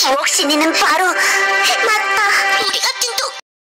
지옥 신이는 바로